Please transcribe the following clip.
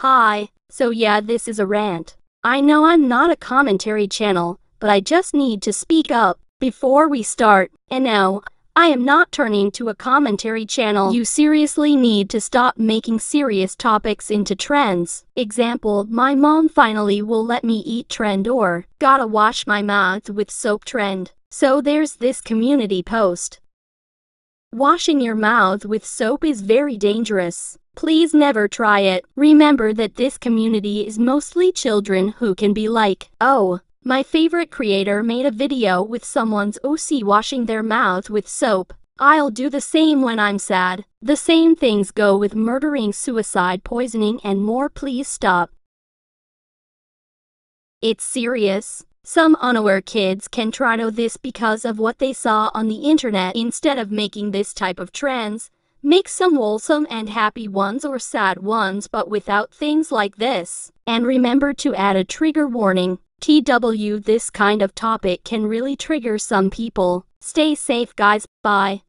Hi, so yeah, this is a rant. I know I'm not a commentary channel, but I just need to speak up before we start. And no, I am not turning to a commentary channel. You seriously need to stop making serious topics into trends. Example, my mom finally will let me eat trend or gotta wash my mouth with soap trend. So there's this community post. Washing your mouth with soap is very dangerous. Please never try it. Remember that this community is mostly children who can be like, oh, my favorite creator made a video with someone's OC washing their mouth with soap. I'll do the same when I'm sad. The same things go with murdering, suicide, poisoning, and more. Please stop. It's serious. Some unaware kids can try to this because of what they saw on the internet instead of making this type of trends. Make some wholesome and happy ones or sad ones but without things like this. And remember to add a trigger warning. TW this kind of topic can really trigger some people. Stay safe guys, bye.